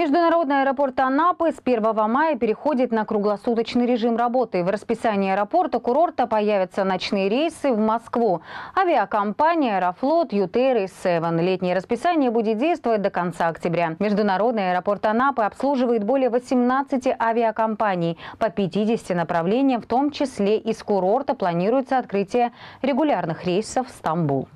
Международный аэропорт Анапы с 1 мая переходит на круглосуточный режим работы. В расписании аэропорта курорта появятся ночные рейсы в Москву. Авиакомпания «Аэрофлот», «Ютер» и «Севен». Летнее расписание будет действовать до конца октября. Международный аэропорт Анапы обслуживает более 18 авиакомпаний по 50 направлениям, в том числе из курорта планируется открытие регулярных рейсов в Стамбул.